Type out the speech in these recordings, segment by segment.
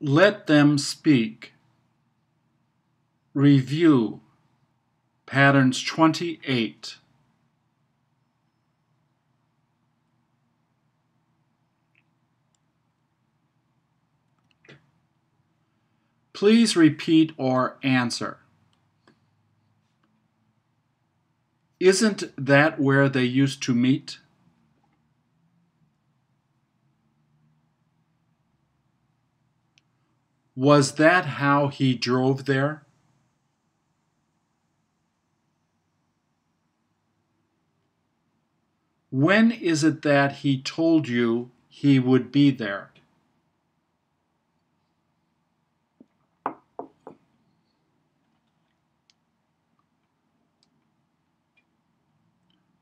Let them speak. Review. Patterns 28. Please repeat or answer. Isn't that where they used to meet? Was that how he drove there? When is it that he told you he would be there?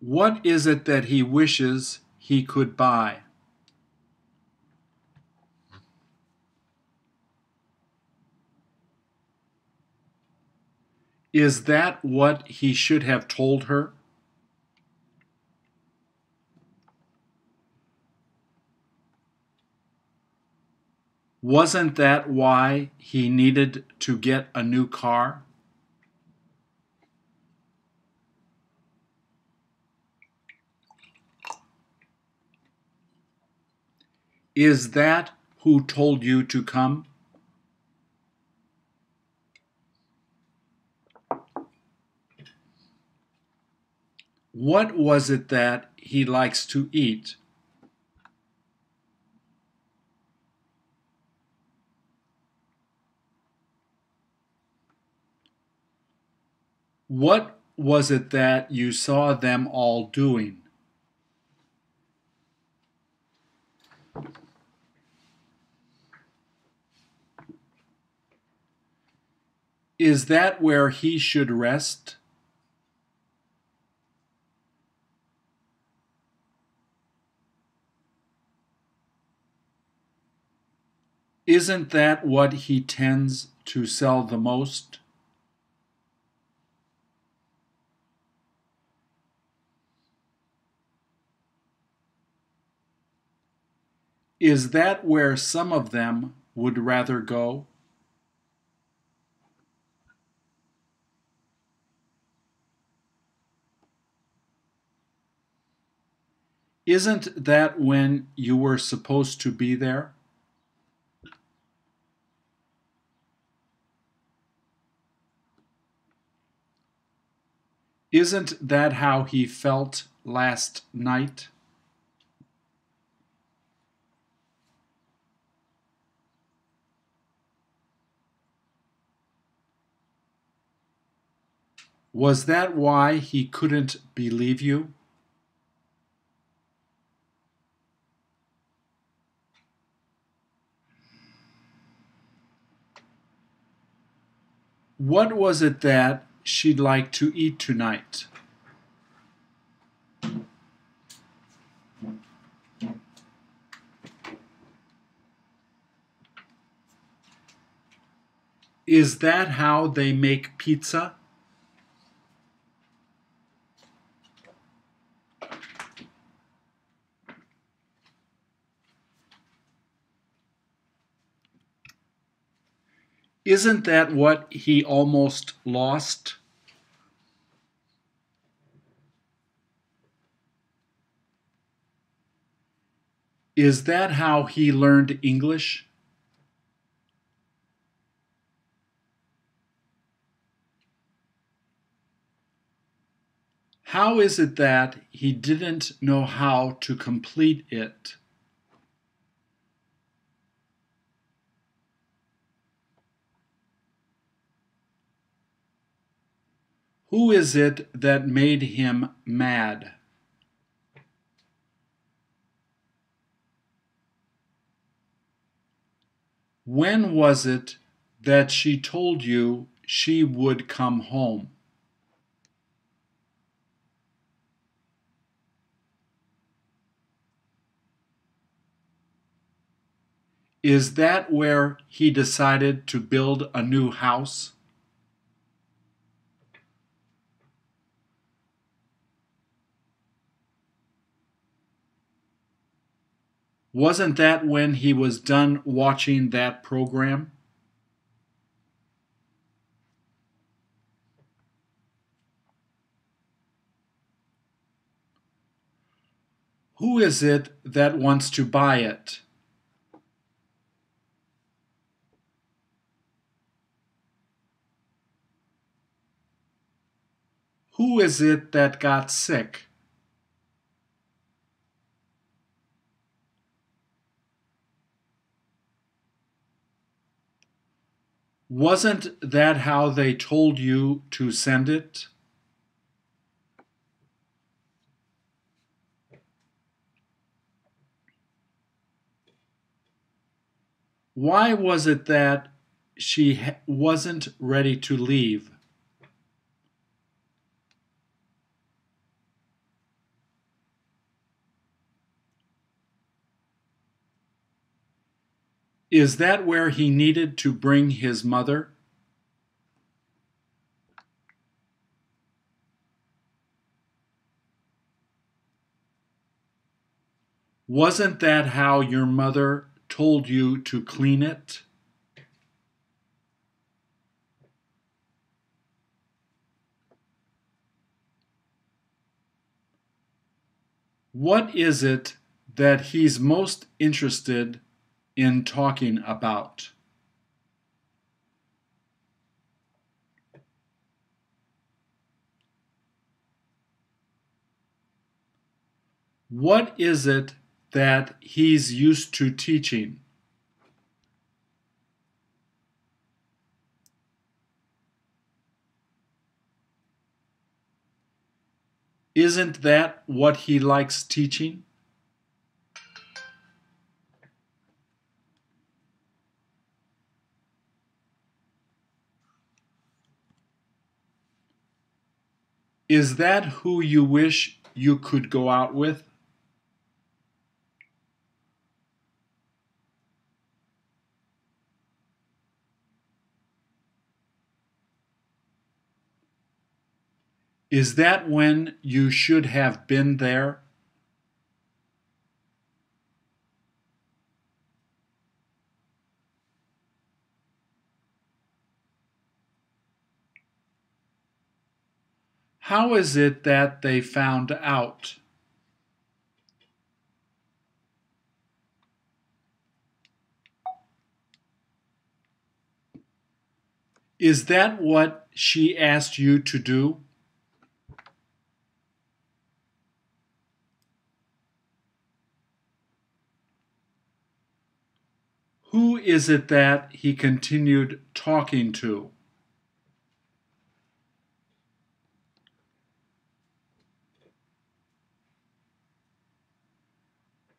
What is it that he wishes he could buy? Is that what he should have told her? Wasn't that why he needed to get a new car? Is that who told you to come? What was it that he likes to eat? What was it that you saw them all doing? Is that where he should rest? Isn't that what he tends to sell the most? Is that where some of them would rather go? Isn't that when you were supposed to be there? Isn't that how he felt last night? Was that why he couldn't believe you? What was it that she'd like to eat tonight? Is that how they make pizza? Isn't that what he almost lost? Is that how he learned English? How is it that he didn't know how to complete it? Who is it that made him mad? When was it that she told you she would come home? Is that where he decided to build a new house? Wasn't that when he was done watching that program? Who is it that wants to buy it? Who is it that got sick? Wasn't that how they told you to send it? Why was it that she wasn't ready to leave? Is that where he needed to bring his mother? Wasn't that how your mother told you to clean it? What is it that he's most interested in talking about. What is it that he's used to teaching? Isn't that what he likes teaching? Is that who you wish you could go out with? Is that when you should have been there? How is it that they found out? Is that what she asked you to do? Who is it that he continued talking to?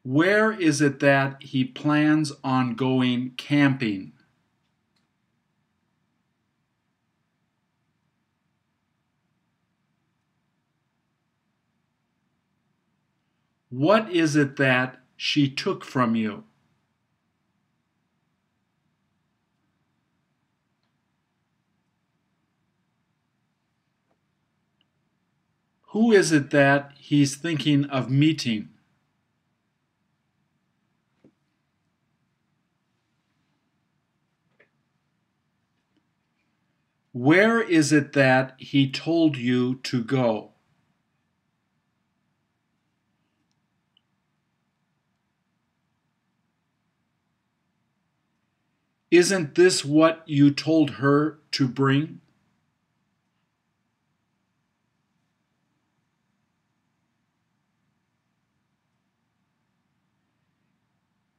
Where is it that he plans on going camping? What is it that she took from you? Who is it that he's thinking of meeting? Where is it that he told you to go? Isn't this what you told her to bring?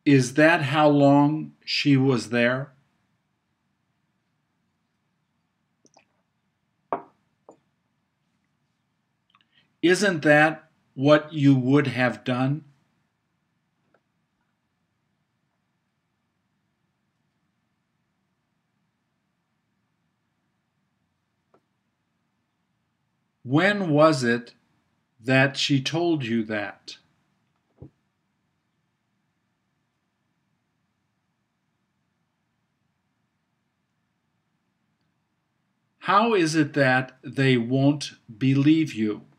Is that how long she was there? Isn't that what you would have done? When was it that she told you that? How is it that they won't believe you?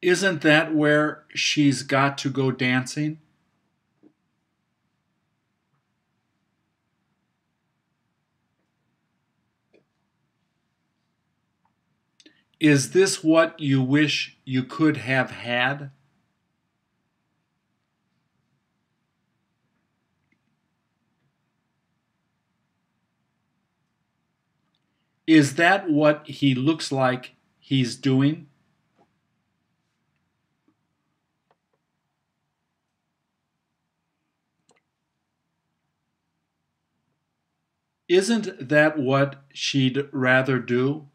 Isn't that where she's got to go dancing? Is this what you wish you could have had? Is that what he looks like he's doing? Isn't that what she'd rather do?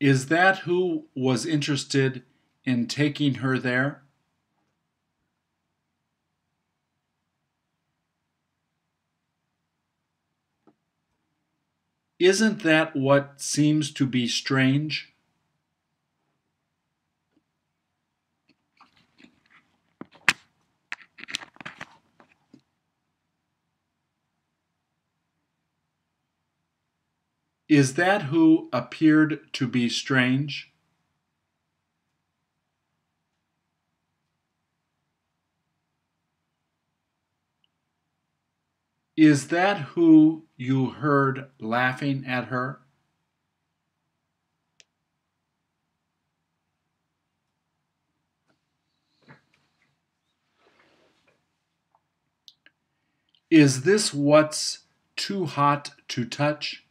Is that who was interested in taking her there? Isn't that what seems to be strange? Is that who appeared to be strange? Is that who you heard laughing at her? Is this what's too hot to touch?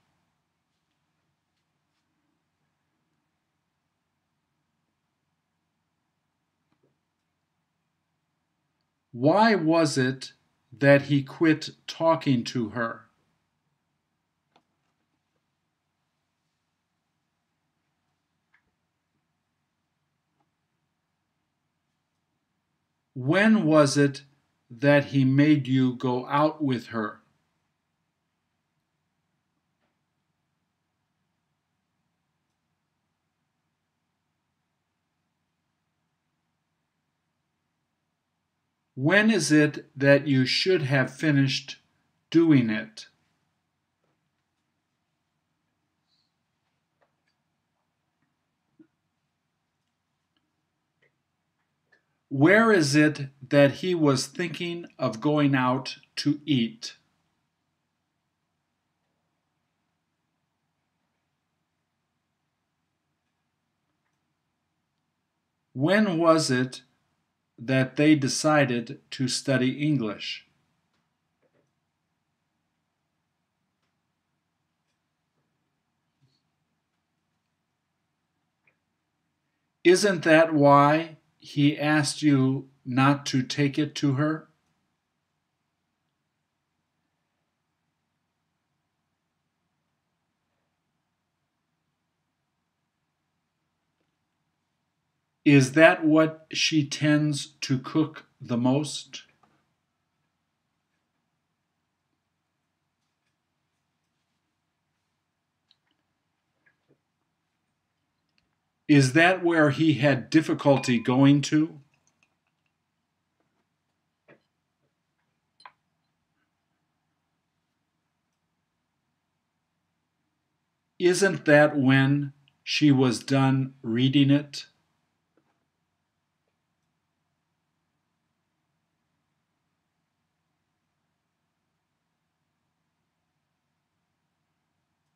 Why was it that he quit talking to her? When was it that he made you go out with her? When is it that you should have finished doing it? Where is it that he was thinking of going out to eat? When was it that they decided to study English? Isn't that why he asked you not to take it to her? Is that what she tends to cook the most? Is that where he had difficulty going to? Isn't that when she was done reading it?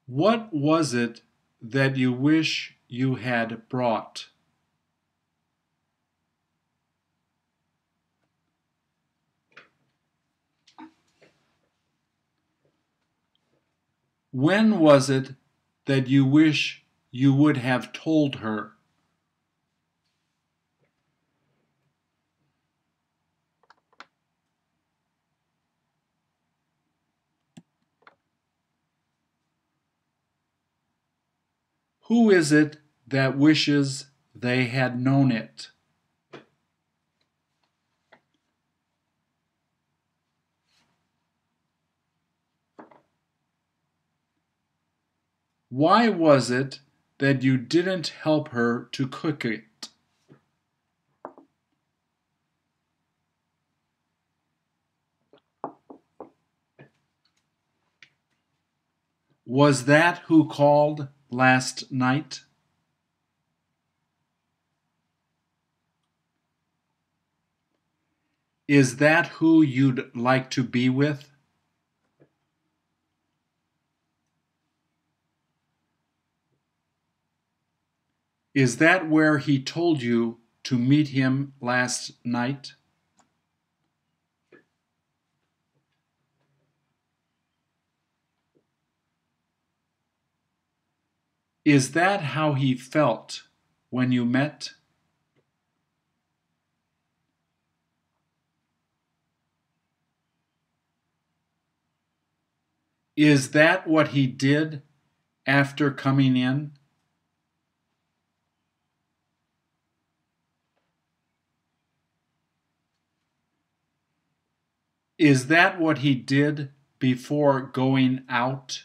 What was it that you wish you had brought? When was it that you wish you would have told her? Who is it that wishes they had known it? Why was it that you didn't help her to cook it? Was that who called last night? Is that who you'd like to be with? Is that where he told you to meet him last night? Is that how he felt when you met? Is that what he did after coming in? Is that what he did before going out?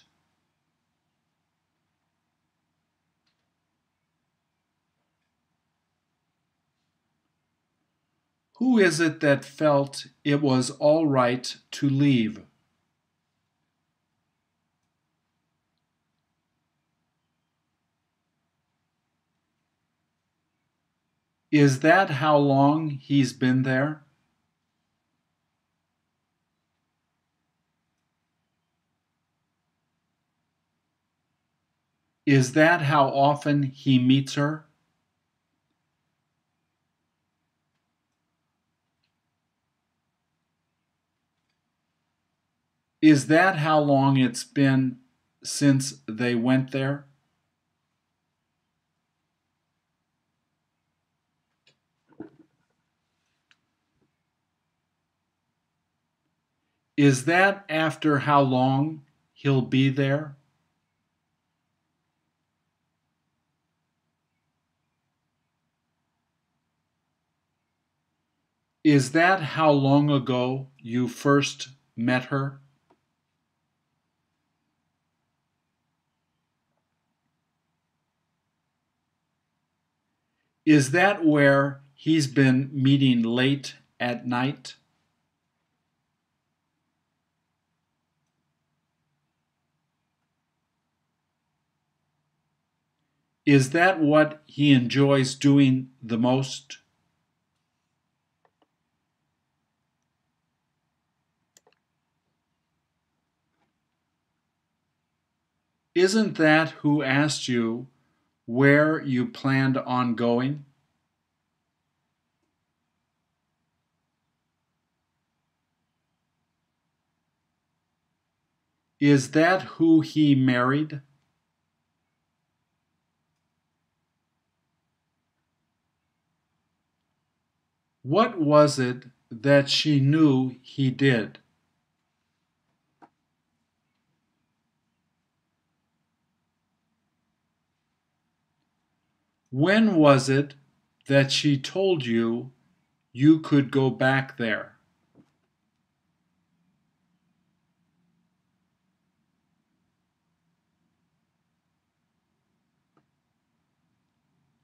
Who is it that felt it was all right to leave? Is that how long he's been there? Is that how often he meets her? Is that how long it's been since they went there? Is that after how long he'll be there? Is that how long ago you first met her? Is that where he's been meeting late at night? Is that what he enjoys doing the most? Isn't that who asked you where you planned on going? Is that who he married? What was it that she knew he did? When was it that she told you you could go back there?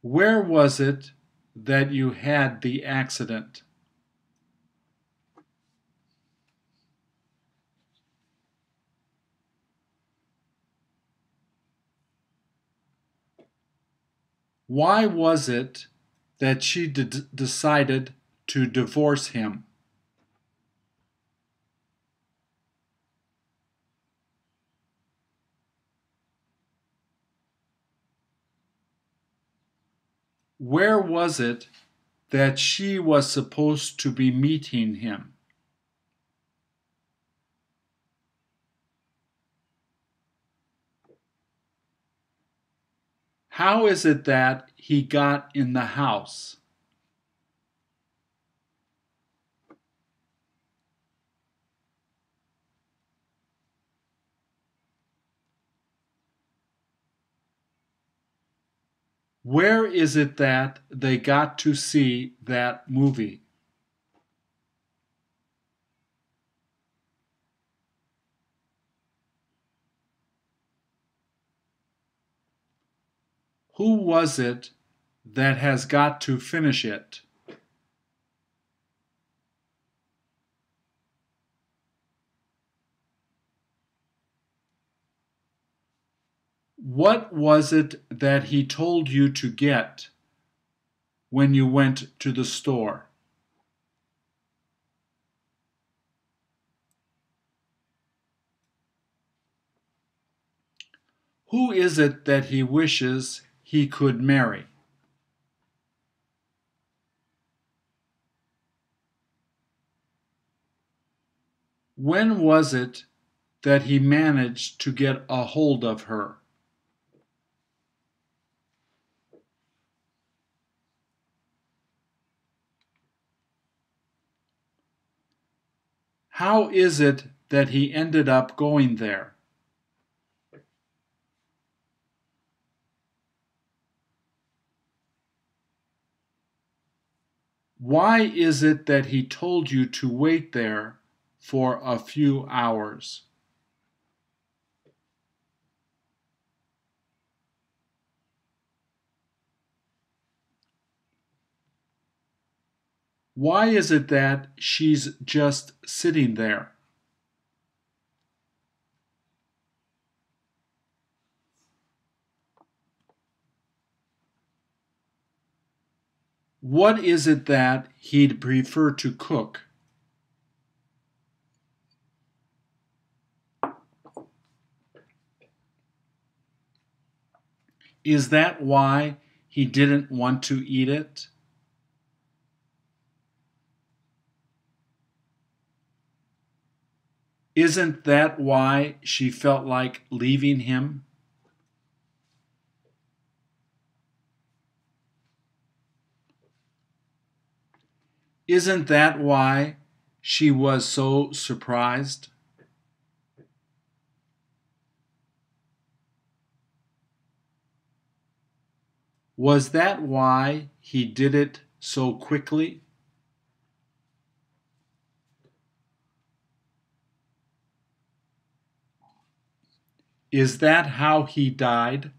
Where was it that you had the accident? Why was it that she d- decided to divorce him? Where was it that she was supposed to be meeting him? How is it that he got in the house? Where is it that they got to see that movie? Who was it that has got to finish it? What was it that he told you to get when you went to the store? Who is it that he wishes he could marry? When was it that he managed to get a hold of her? How is it that he ended up going there? Why is it that he told you to wait there for a few hours? Why is it that she's just sitting there? What is it that he'd prefer to cook? Is that why he didn't want to eat it? Isn't that why she felt like leaving him? Isn't that why she was so surprised? Was that why he did it so quickly? Is that how he died?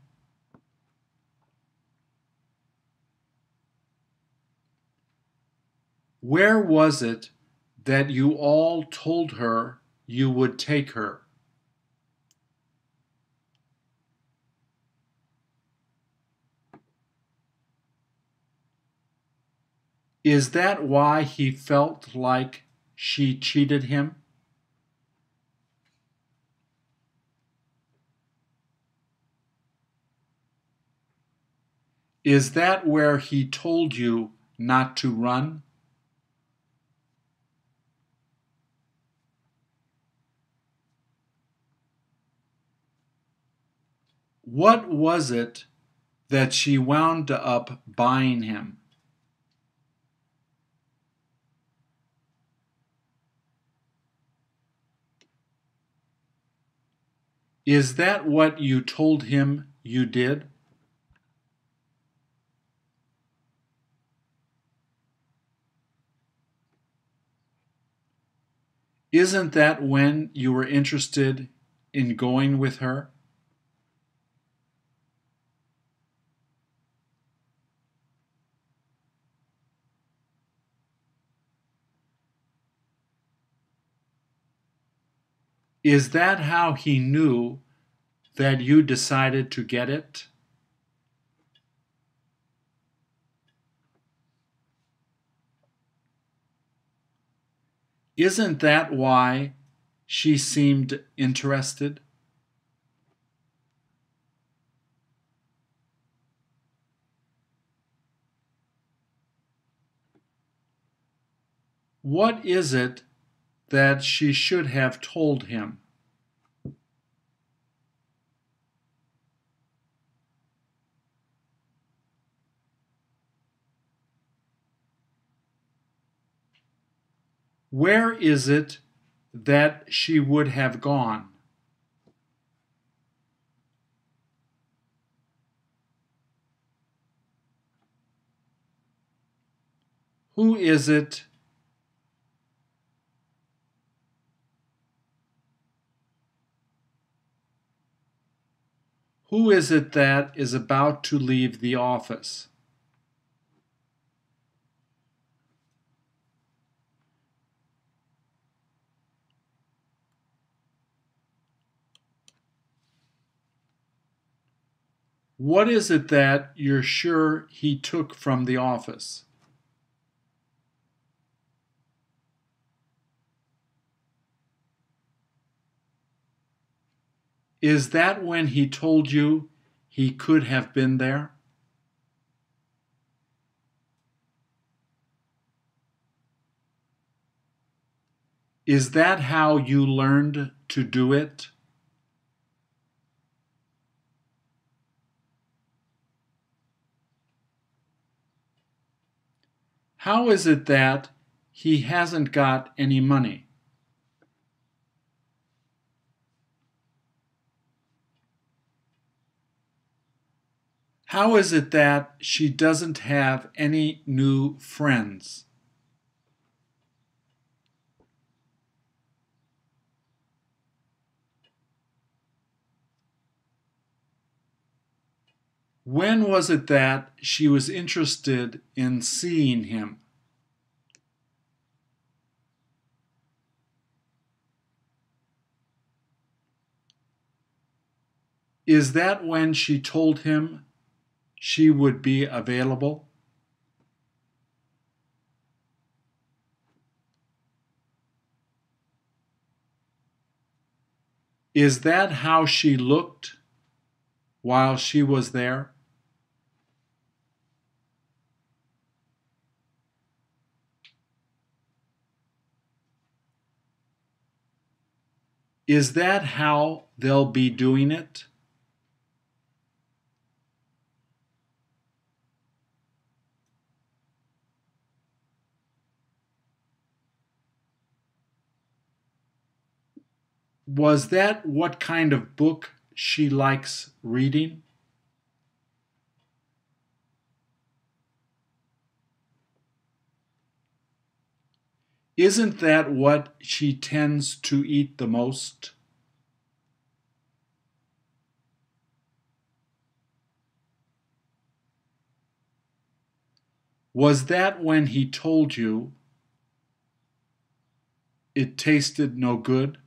Where was it that you all told her you would take her? Is that why he felt like she cheated him? Is that where he told you not to run? What was it that she wound up buying him? Is that what you told him you did? Isn't that when you were interested in going with her? Is that how he knew that you decided to get it? Isn't that why she seemed interested? What is it that she should have told him? Where is it that she would have gone? Who is it Who is it that is about to leave the office? What is it that you're sure he took from the office? Is that when he told you he could have been there? Is that how you learned to do it? How is it that he hasn't got any money? How is it that she doesn't have any new friends? When was it that she was interested in seeing him? Is that when she told him she would be available? Is that how she looked while she was there? Is that how they'll be doing it? Was that what kind of book she likes reading? Isn't that what she tends to eat the most? Was that when he told you it tasted no good?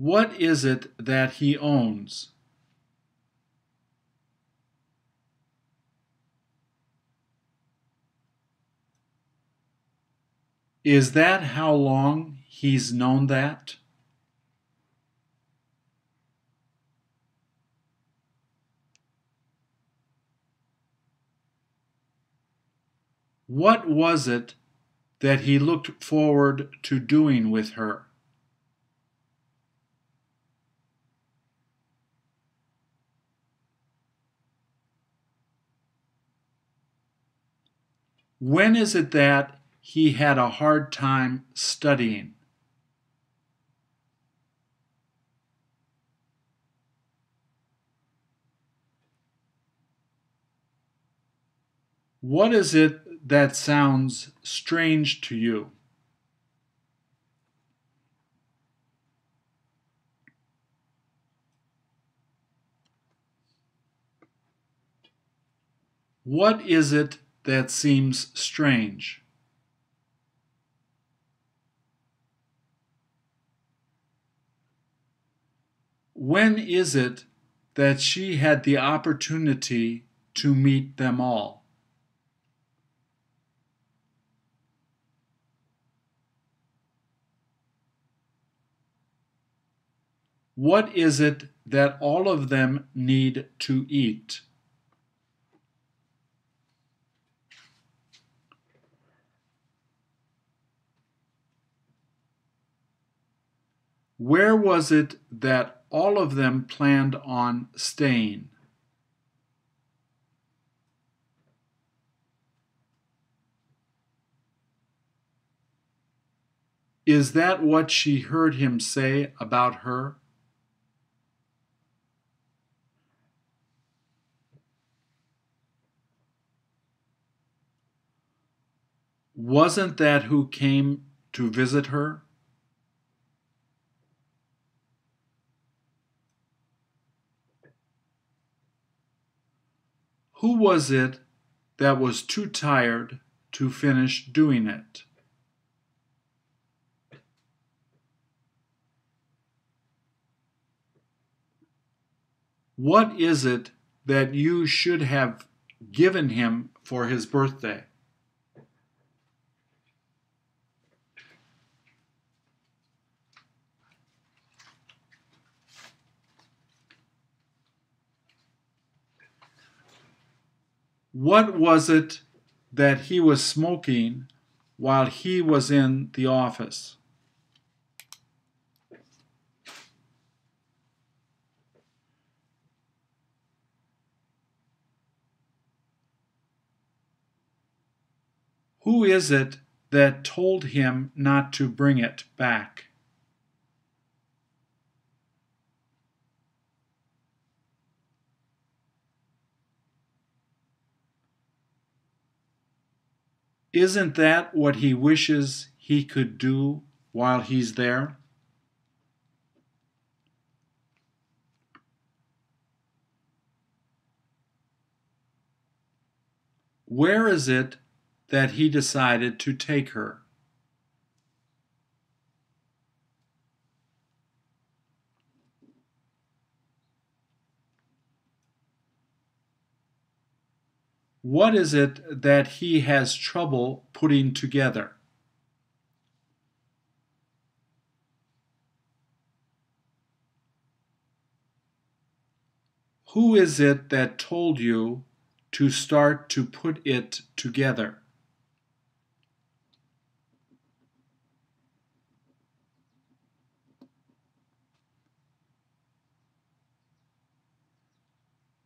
What is it that he owns? Is that how long he's known that? What was it that he looked forward to doing with her? When is it that he had a hard time studying? What is it that sounds strange to you? What is it that seems strange? When is it that she had the opportunity to meet them all? What is it that all of them need to eat? Where was it that all of them planned on staying? Is that what she heard him say about her? Wasn't that who came to visit her? Who was it that was too tired to finish doing it? What is it that you should have given him for his birthday? What was it that he was smoking while he was in the office? Who is it that told him not to bring it back? Isn't that what he wishes he could do while he's there? Where is it that he decided to take her? What is it that he has trouble putting together? Who is it that told you to start to put it together?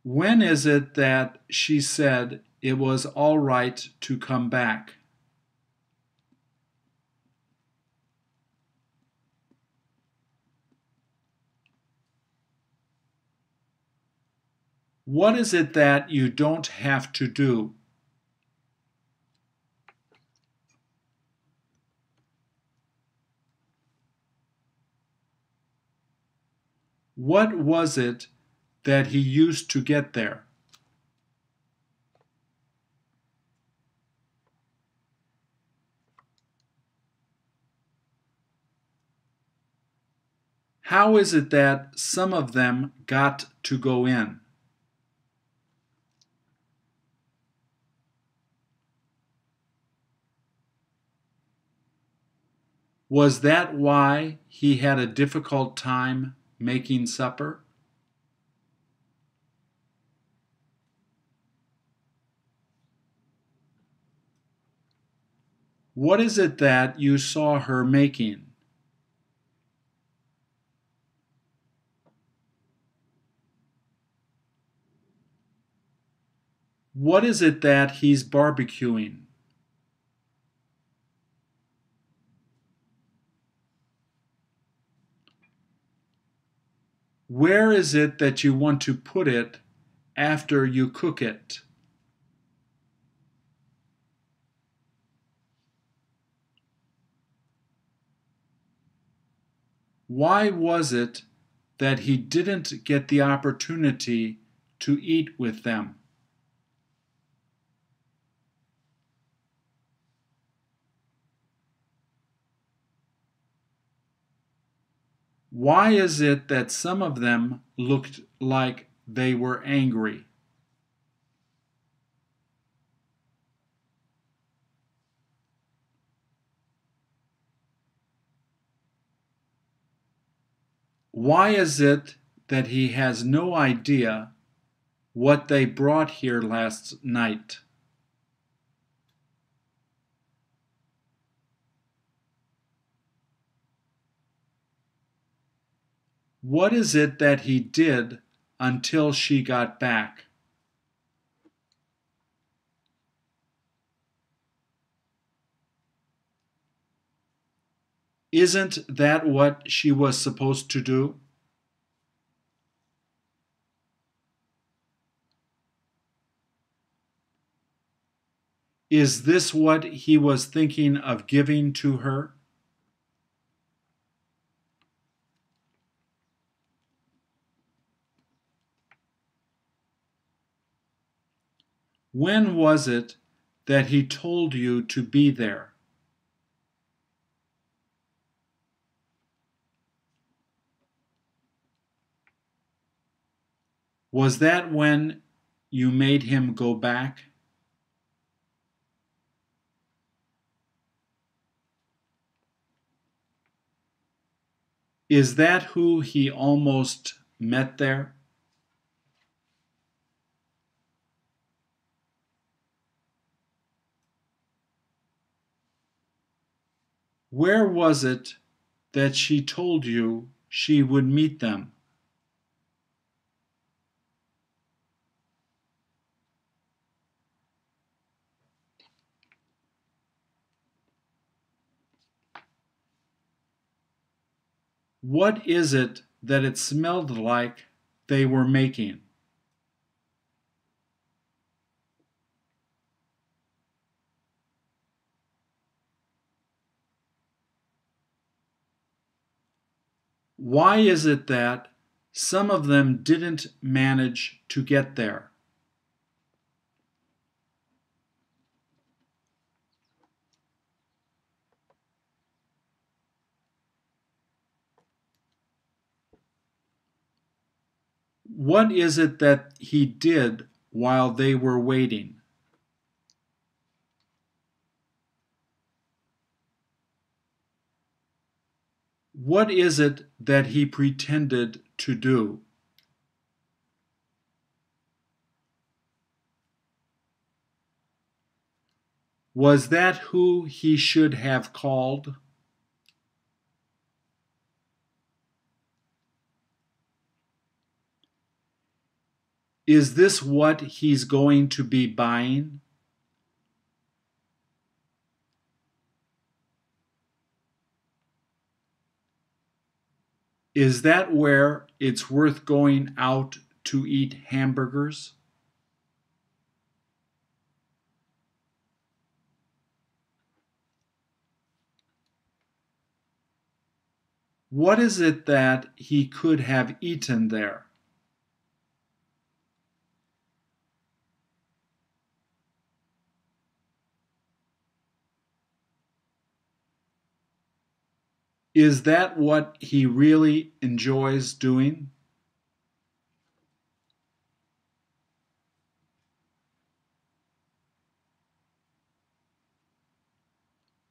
When is it that she said it was all right to come back? What is it that you don't have to do? What was it that he used to get there. How is it that some of them got to go in? Was that why he had a difficult time making supper? What is it that you saw her making? What is it that he's barbecuing? Where is it that you want to put it after you cook it? Why was it that he didn't get the opportunity to eat with them? Why is it that some of them looked like they were angry? Why is it that he has no idea what they brought here last night? What is it that he did until she got back? Isn't that what she was supposed to do? Is this what he was thinking of giving to her? When was it that he told you to be there? Was that when you made him go back? Is that who he almost met there? Where was it that she told you she would meet them? What is it that it smelled like they were making? Why is it that some of them didn't manage to get there? What is it that he did while they were waiting? What is it that he pretended to do? Was that who he should have called? Is this what he's going to be buying? Is that where it's worth going out to eat hamburgers? What is it that he could have eaten there? Is that what he really enjoys doing?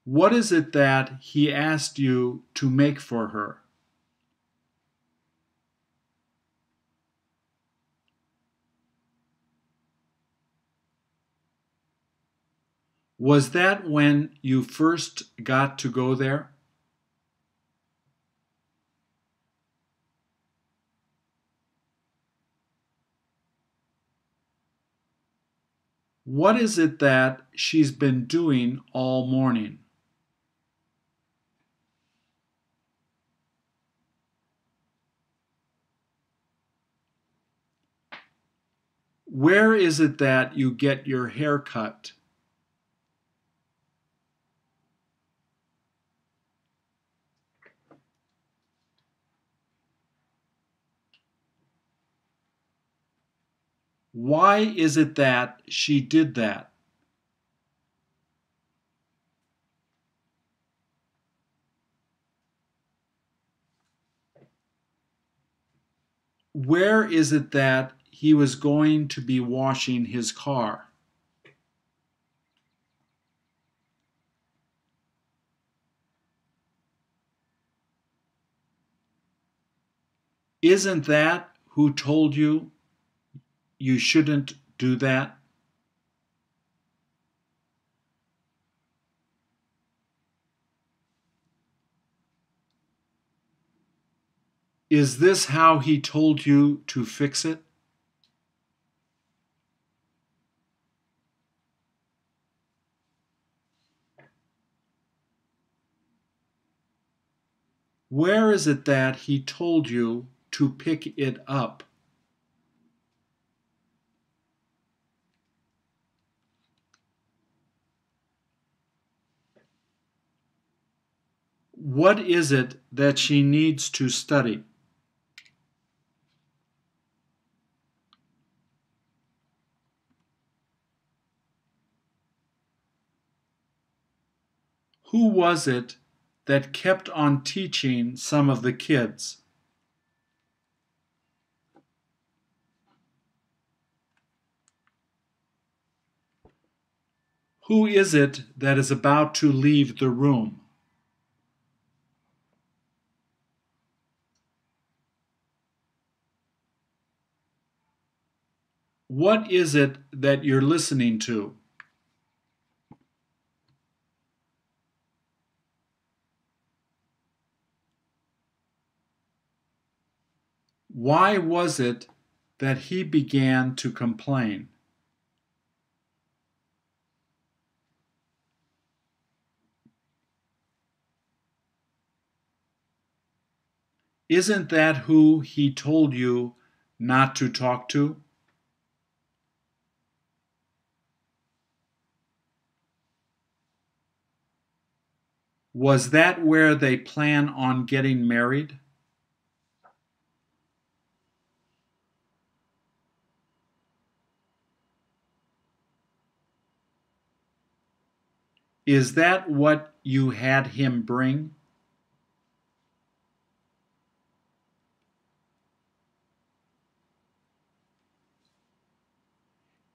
What is it that he asked you to make for her? Was that when you first got to go there? What is it that she's been doing all morning? Where is it that you get your hair cut? Why is it that she did that? Where is it that he was going to be washing his car? Isn't that who told you you shouldn't do that? Is this how he told you to fix it? Where is it that he told you to pick it up? What is it that she needs to study? Who was it that kept on teaching some of the kids? Who is it that is about to leave the room? What is it that you're listening to? Why was it that he began to complain? Isn't that who he told you not to talk to? Was that where they plan on getting married? Is that what you had him bring?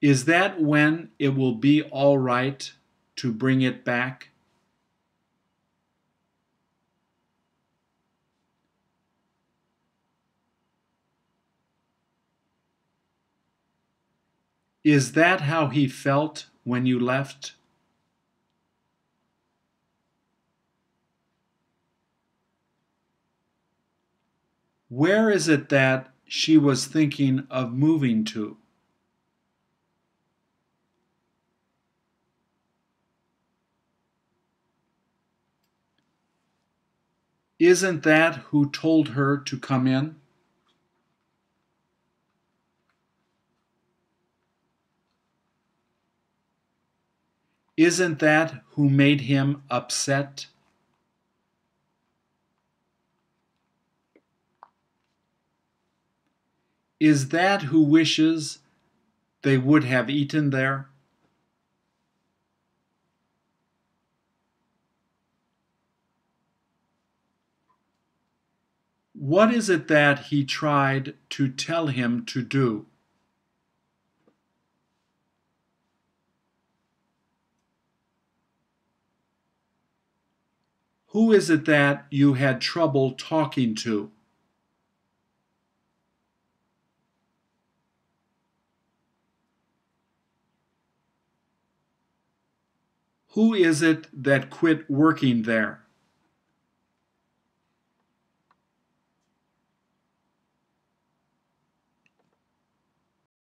Is that when it will be all right to bring it back? Is that how he felt when you left? Where is it that she was thinking of moving to? Isn't that who told her to come in? Isn't that who made him upset? Is that who wishes they would have eaten there? What is it that he tried to tell him to do? Who is it that you had trouble talking to? Who is it that quit working there?